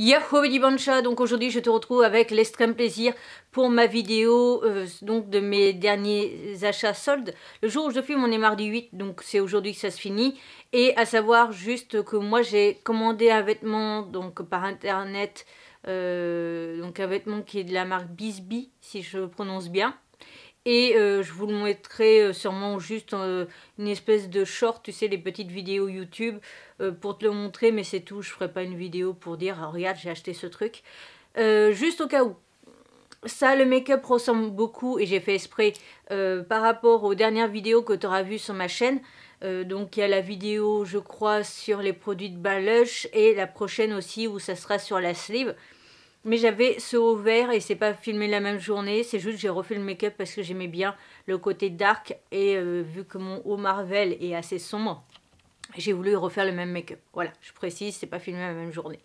Yahoo donc aujourd'hui je te retrouve avec l'extrême plaisir pour ma vidéo euh, donc de mes derniers achats soldes. Le jour où je filme on est mardi 8 donc c'est aujourd'hui que ça se finit. Et à savoir juste que moi j'ai commandé un vêtement donc par internet euh, donc un vêtement qui est de la marque Bisbee si je prononce bien et euh, je vous le mettrai euh, sûrement juste euh, une espèce de short, tu sais, les petites vidéos YouTube pour te le montrer, mais c'est tout. Je ferai pas une vidéo pour dire, ah, regarde, j'ai acheté ce truc. juste au cas où. Ça, le make-up ressemble beaucoup, et j'ai fait esprit par rapport aux dernières vidéos que tu auras vues sur ma chaîne. donc il y a la vidéo, je crois, sur les produits de Balush, et la prochaine aussi où ça sera sur la sleeve. Mais j'avais ce haut vert et c'est pas filmé la même journée, c'est juste que j'ai refait le make-up parce que j'aimais bien le côté dark et euh, vu que mon haut Marvel est assez sombre, j'ai voulu refaire le même make-up. Voilà, je précise, c'est pas filmé la même journée.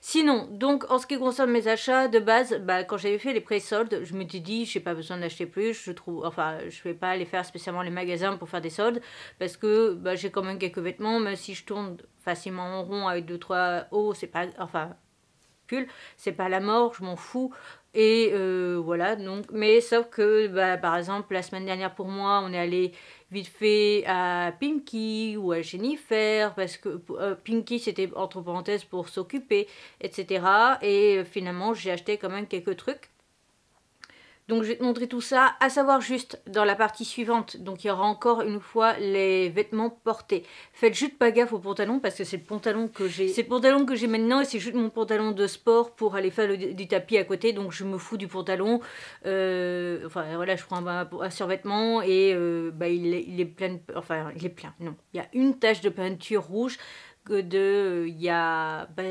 Sinon, donc en ce qui concerne mes achats, de base, bah, quand j'avais fait les pré-soldes, je me suis dit, j'ai pas besoin d'acheter plus, je trouve, enfin, je vais pas aller faire spécialement les magasins pour faire des soldes, parce que bah, j'ai quand même quelques vêtements, même si je tourne facilement en rond avec 2-3 hauts, c'est pas, enfin, c'est pas la mort, je m'en fous. Et euh, voilà, donc, mais sauf que, bah, par exemple, la semaine dernière pour moi, on est allé vite fait à Pinky ou à Jennifer, parce que euh, Pinky c'était entre parenthèses pour s'occuper, etc. Et finalement, j'ai acheté quand même quelques trucs. Donc je vais te montrer tout ça, à savoir juste dans la partie suivante, donc il y aura encore une fois les vêtements portés. Faites juste pas gaffe au pantalon parce que c'est le pantalon que j'ai c'est le pantalon que j'ai maintenant et c'est juste mon pantalon de sport pour aller faire du tapis à côté, donc je me fous du pantalon. Euh, enfin voilà, je prends un, survêtement et euh, bah, il, est, plein, enfin il est plein, non. Il y a une tache de peinture rouge de, il y a, bah,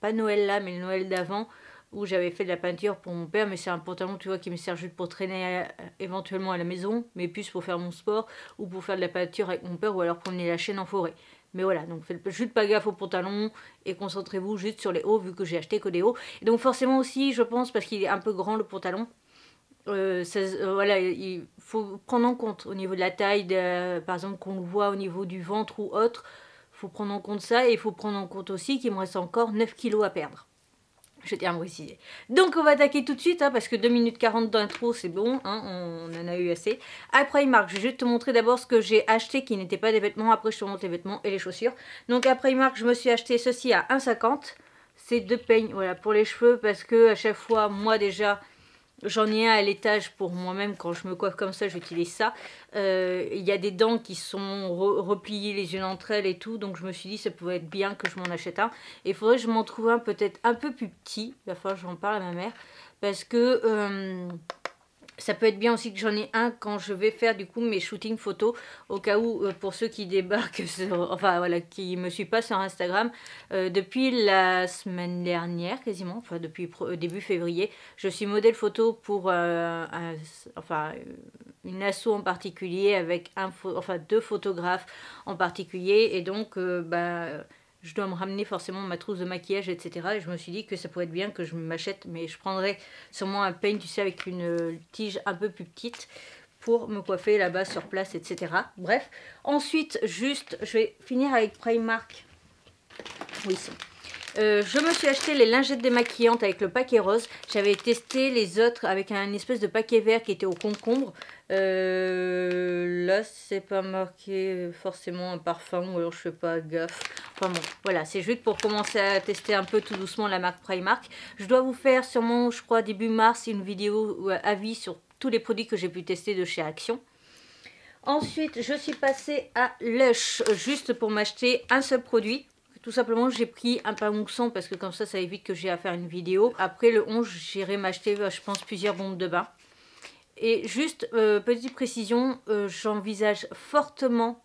pas Noël là, mais le Noël d'avant où j'avais fait de la peinture pour mon père, mais c'est un pantalon, tu vois, qui me sert juste pour traîner euh, éventuellement à la maison, mais plus pour faire mon sport, ou pour faire de la peinture avec mon père, ou alors promener la chaîne en forêt. Mais voilà, donc faites juste pas gaffe au pantalon, et concentrez-vous juste sur les hauts, vu que j'ai acheté que des hauts. Et donc forcément aussi, je pense, parce qu'il est un peu grand le pantalon, euh, euh, voilà, il faut prendre en compte au niveau de la taille, par exemple qu'on le voit au niveau du ventre ou autre, faut prendre en compte ça, et il faut prendre en compte aussi qu'il me reste encore 9 kilos à perdre. Je tiens à me préciser. Donc on va attaquer tout de suite, hein, parce que 2 minutes 40 d'intro c'est bon, hein, on en a eu assez. Après Primark, je vais juste te montrer d'abord ce que j'ai acheté qui n'était pas des vêtements, après je te montre les vêtements et les chaussures. Donc après Primark, je me suis acheté ceci à 1,50. C'est deux peignes, voilà, pour les cheveux, parce que à chaque fois, moi déjà, J'en ai un à l'étage pour moi-même, quand je me coiffe comme ça, j'utilise ça. Euh, il y a des dents qui sont repliées les unes entre elles et tout, donc je me suis dit ça pouvait être bien que je m'en achète un. Et il faudrait que je m'en trouve un peut-être un peu plus petit, il va falloir que j'en parle à ma mère, parce que... Euh, ça peut être bien aussi que j'en ai un quand je vais faire du coup mes shootings photos au cas où euh, pour ceux qui débarquent enfin voilà qui me suivent pas sur Instagram euh, depuis la semaine dernière quasiment enfin depuis euh, début février je suis modèle photo pour enfin une asso en particulier avec un enfin deux photographes en particulier. Et donc bah je dois me ramener forcément ma trousse de maquillage, etc. Et je me suis dit que ça pourrait être bien que je m'achète, mais je prendrais sûrement un peigne, tu sais, avec une euh, tige un peu plus petite pour me coiffer là-bas sur place, etc. Bref, ensuite, juste, je vais finir avec Primark. Oui, euh, je me suis acheté les lingettes démaquillantes avec le paquet rose. J'avais testé les autres avec un espèce de paquet vert qui était au concombre. Euh, là, c'est pas marqué forcément un parfum ou alors je fais pas gaffe. Enfin bon, voilà, c'est juste pour commencer à tester un peu tout doucement la marque Primark. Je dois vous faire sûrement, je crois, début mars, une vidéo avis sur tous les produits que j'ai pu tester de chez Action. Ensuite, je suis passée à Lush, juste pour m'acheter un seul produit. Tout simplement, j'ai pris un pain parce que comme ça, ça évite que j'ai à faire une vidéo. Après le 11, j'irai m'acheter, euh, je pense, plusieurs bombes de bain. Et juste, euh, petite précision, euh, j'envisage fortement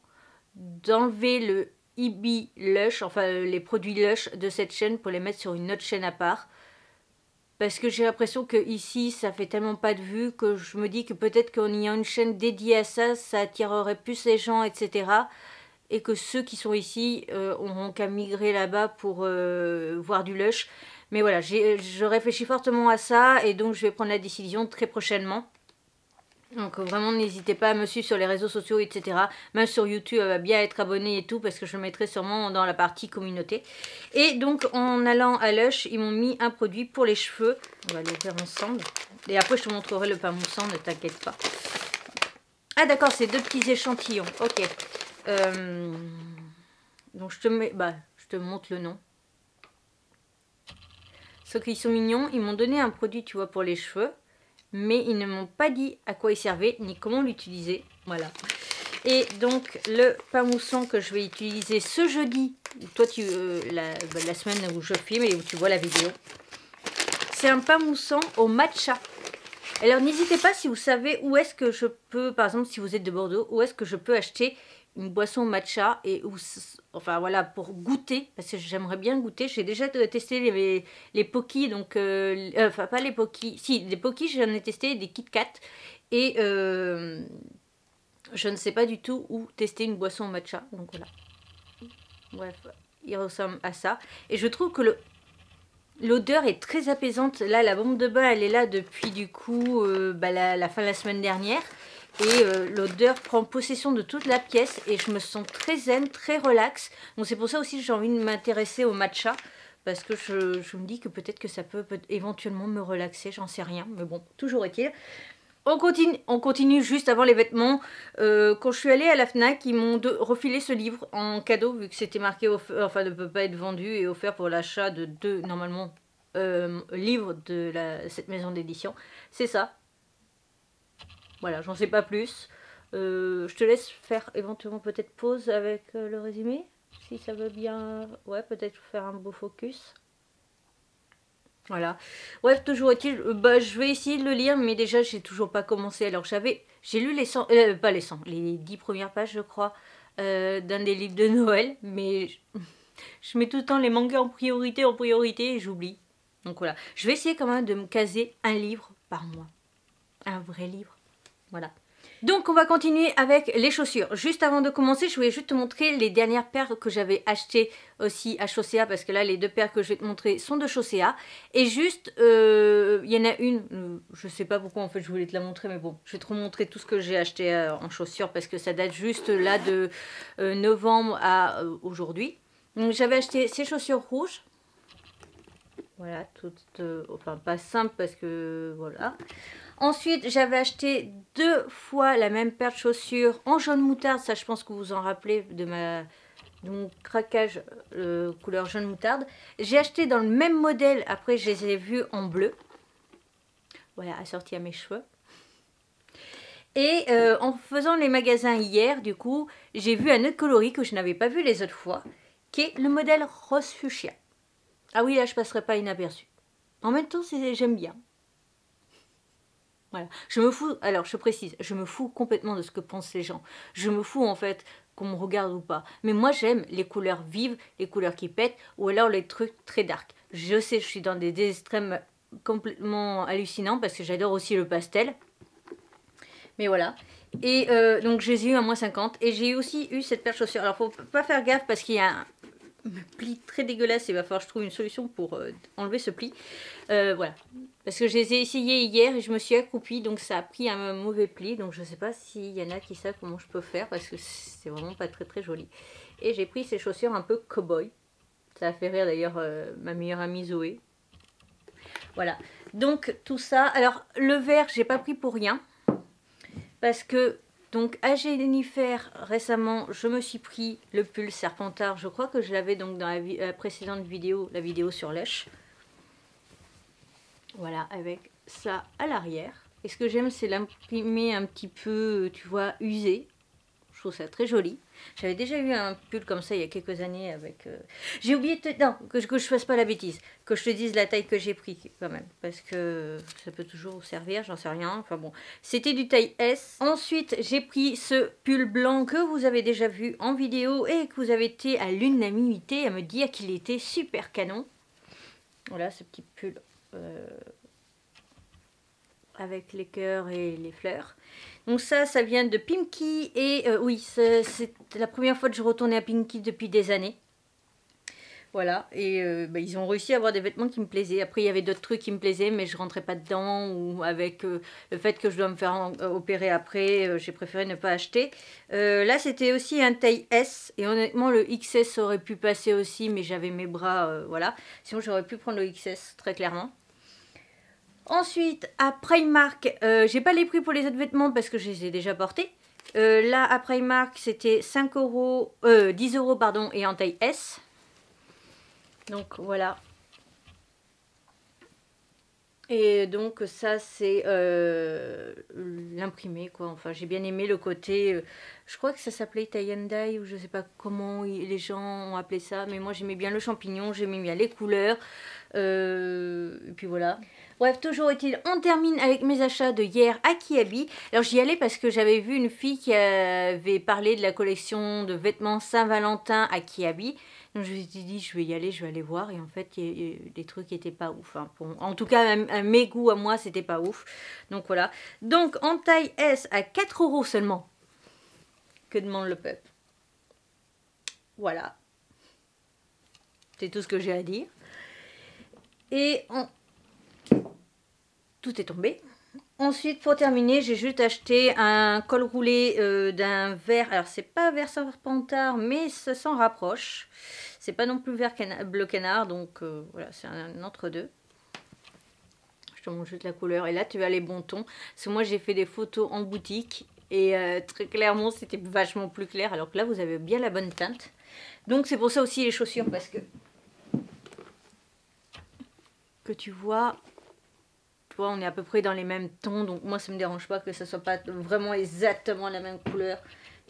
d'enlever le Ibi Lush, enfin les produits Lush de cette chaîne pour les mettre sur une autre chaîne à part. Parce que j'ai l'impression que ici, ça fait tellement pas de vues que je me dis que peut-être qu'en ayant une chaîne dédiée à ça, ça attirerait plus les gens, etc et que ceux qui sont ici euh, auront qu'à migrer là-bas pour euh, voir du lush. Mais voilà, je réfléchis fortement à ça et donc je vais prendre la décision très prochainement. Donc vraiment n'hésitez pas à me suivre sur les réseaux sociaux, etc. Même sur YouTube, à bien être abonné et tout, parce que je le mettrai sûrement dans la partie communauté. Et donc en allant à Lush, ils m'ont mis un produit pour les cheveux. On va l'ouvrir ensemble. Et après je te montrerai le pain moussant, ne t'inquiète pas. Ah d'accord, c'est deux petits échantillons. Ok. Euh, donc je te mets, bah, je te montre le nom. Ceux qui sont mignons, ils m'ont donné un produit, tu vois, pour les cheveux mais ils ne m'ont pas dit à quoi il servait ni comment l'utiliser. Voilà. Et donc le pain moussant que je vais utiliser ce jeudi, toi tu euh, la, bah, la, semaine où je filme et où tu vois la vidéo, c'est un pain moussant au matcha. Alors n'hésitez pas si vous savez où est-ce que je peux, par exemple si vous êtes de Bordeaux, où est-ce que je peux acheter une boisson matcha et où, enfin voilà, pour goûter, parce que j'aimerais bien goûter. J'ai déjà testé les, les donc, euh, euh, enfin pas les pokis, si, les pokis j'en ai testé, des Kit Kat, et euh, je ne sais pas du tout où tester une boisson matcha, donc voilà. Bref, il ressemble à ça. Et je trouve que le L'odeur est très apaisante. Là, la bombe de bain, elle est là depuis du coup bah, la, la, fin de la semaine dernière et euh, l'odeur prend possession de toute la pièce et je me sens très zen, très relax. Donc c'est pour ça aussi que j'ai envie de m'intéresser au matcha parce que je, me dis que peut-être que ça peut, éventuellement me relaxer, j'en sais rien, mais bon, toujours est-il. On continue, on juste avant les vêtements. Euh, quand je suis allée à la FNAC, ils m'ont refilé ce livre en cadeau, vu que c'était marqué, enfin ne peut pas être vendu et offert pour l'achat de deux, normalement, euh, livres de cette maison d'édition. C'est ça, voilà, j'en sais pas plus. Euh, je te laisse faire éventuellement peut-être pause avec euh, le résumé. Si ça veut bien... Ouais, peut-être faire un beau focus. Voilà. Bref, toujours est-il... Euh, bah, je vais essayer de le lire, mais déjà, j'ai toujours pas commencé. Alors, j'avais... J'ai lu les 100... pas les 100, les 10 premières pages, je crois, d'un des livres de Noël. Mais je... je mets tout le temps les mangas en priorité, en priorité, et j'oublie. Donc voilà. Je vais essayer quand même de me caser un livre par mois. Un vrai livre. Voilà. Donc on va continuer avec les chaussures. Juste avant de commencer, je voulais juste te montrer les dernières paires que j'avais achetées aussi à Chaussea parce que là les deux paires que je vais te montrer sont de Chaussea. Et juste, euh, il y en a une, euh, je sais pas pourquoi en fait je voulais te la montrer mais bon, je vais te remontrer tout ce que j'ai acheté euh, en chaussures parce que ça date juste là de novembre à aujourd'hui. J'avais acheté ces chaussures rouges. Voilà, toutes, enfin pas simple parce que voilà. Ensuite, j'avais acheté deux fois la même paire de chaussures en jaune moutarde. Ça, je pense que vous vous en rappelez de ma mon craquage euh, couleur jaune moutarde. J'ai acheté dans le même modèle. Après, je les ai vus en bleu. Voilà, assorti à mes cheveux. Et euh, en faisant les magasins hier, du coup, j'ai vu un autre coloris que je n'avais pas vu les autres fois, qui est le modèle rose fuchsia. Ah oui, là, je passerai pas inaperçu. En même temps, j'aime bien. Je me fous, alors je précise, je me fous complètement de ce que pensent les gens. Je me fous en fait qu'on me regarde ou pas. Mais moi j'aime les couleurs vives, les couleurs qui pètent, ou alors les trucs très dark. Je sais, je suis dans des, extrêmes complètement hallucinants parce que j'adore aussi le pastel. Mais voilà. Et euh, donc je les ai eu à moins 50. Et j'ai aussi eu cette paire de chaussures. Alors faut pas faire gaffe parce qu'il y a un, pli très dégueulasse. Il va falloir que je trouve une solution pour euh, enlever ce pli. Euh, voilà. Parce que je les ai essayés hier et je me suis accroupie, donc ça a pris un mauvais pli. Donc je ne sais pas s'il y en a qui savent comment je peux faire, parce que c'est vraiment pas très très joli. Et j'ai pris ces chaussures un peu cow-boy. Ça a fait rire d'ailleurs euh, ma meilleure amie Zoé. Voilà. Donc tout ça. Alors le vert, j'ai pas pris pour rien. Parce que, donc à Jennifer, récemment, je me suis pris le pull Serpentard. Je crois que je l'avais donc dans la, la, précédente vidéo, la vidéo sur lèche. Voilà, avec ça à l'arrière. Et ce que j'aime, c'est l'imprimer un petit peu, tu vois, usé. Ça très joli. J'avais déjà eu un pull comme ça il y a quelques années avec... Euh, j'ai oublié de Non, que, je, que fasse pas la bêtise. Que je te dise la taille que j'ai pris quand même. Parce que ça peut toujours servir, j'en sais rien. Enfin bon, c'était du taille S. Ensuite, j'ai pris ce pull blanc que vous avez déjà vu en vidéo et que vous avez été à l'unanimité à me dire qu'il était super canon. Voilà, ce petit pull euh, avec les cœurs et les fleurs. Donc ça, ça vient de Pinky et euh, oui, c'est la première fois que je retournais à Pinky depuis des années. Voilà, et euh, bah, ils ont réussi à avoir des vêtements qui me plaisaient. Après, il y avait d'autres trucs qui me plaisaient, mais je rentrais pas dedans. Ou avec euh, le fait que je dois me faire opérer après, j'ai préféré ne pas acheter. là, c'était aussi un taille S. Et honnêtement, le XS aurait pu passer aussi, mais j'avais mes bras, voilà. Sinon, j'aurais pu prendre le XS, très clairement. Ensuite, à Primark, j'ai pas les prix pour les autres vêtements parce que je les ai déjà portés. là, à Primark, c'était 5 euros, 10 euros, pardon, et en taille S. Donc voilà. Et donc ça c'est euh, l'imprimé quoi. Enfin j'ai bien aimé le côté, euh, je crois que ça s'appelait tie ou je sais pas comment les gens ont appelé ça. Mais moi j'aimais bien le champignon, j'aimais bien les couleurs. Euh, et puis voilà. Bref, toujours est-il, on termine avec mes achats de hier à Kiabi. Alors j'y allais parce que j'avais vu une fille qui avait parlé de la collection de vêtements Saint-Valentin à Kiabi. Je me suis dit, je vais y aller, je vais aller voir. Et en fait, les trucs étaient pas ouf. Hein. en tout cas, à, mes goûts, à moi, c'était pas ouf. Donc voilà. Donc en taille S à 4 euros seulement. Que demande le peuple? Voilà. C'est tout ce que j'ai à dire. Et en... tout est tombé. Ensuite, pour terminer, j'ai juste acheté un col roulé euh, d'un vert. Alors, c'est pas vert serpentard, mais ça s'en rapproche. C'est pas non plus vert bleu canard, donc euh, voilà, c'est un, entre-deux. Je te montre juste la couleur. Et là, tu as les bons tons. Parce que moi, j'ai fait des photos en boutique. Et euh, très clairement, c'était vachement plus clair. Alors que là, vous avez bien la bonne teinte. Donc, c'est pour ça aussi les chaussures, parce que... Que tu vois, on est à peu près dans les mêmes tons, donc moi ça me dérange pas que ça soit pas vraiment exactement la même couleur,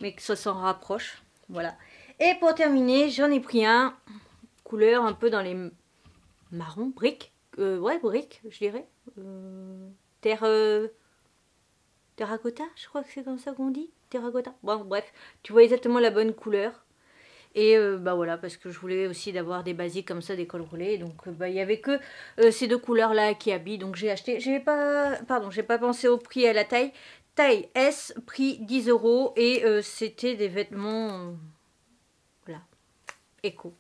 mais que ça s'en rapproche. Voilà. Et pour terminer, j'en ai pris un, couleur un peu dans les marrons, briques, euh, ouais briques, je dirais. Euh, terre, euh, terracotta, je crois que c'est comme ça qu'on dit, terracotta. Bon bref, tu vois exactement la bonne couleur. Et euh, bah voilà, parce que je voulais aussi d'avoir des basiques comme ça, des cols roulés. Donc euh, bah, il n'y avait que euh, ces deux couleurs-là qui habillent. Donc j'ai acheté, j'ai pas, pardon, j'ai pas pensé au prix et à la taille. Taille S, prix 10 euros. Et c'était des vêtements, voilà, éco.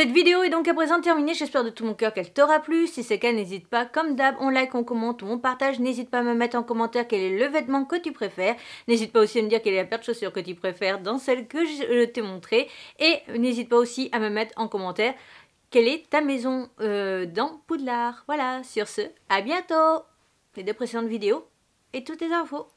Cette vidéo est donc à présent terminée, j'espère de tout mon cœur qu'elle t'aura plu. Si c'est le cas, n'hésite pas, comme d'hab, on like, on commente ou on partage. N'hésite pas à me mettre en commentaire quel est le vêtement que tu préfères. N'hésite pas aussi à me dire quelle est la paire de chaussures que tu préfères dans celle que je t'ai montrée. Et n'hésite pas aussi à me mettre en commentaire quelle est ta maison euh, dans Poudlard. Voilà, sur ce, à bientôt Les deux précédentes vidéos et toutes les infos.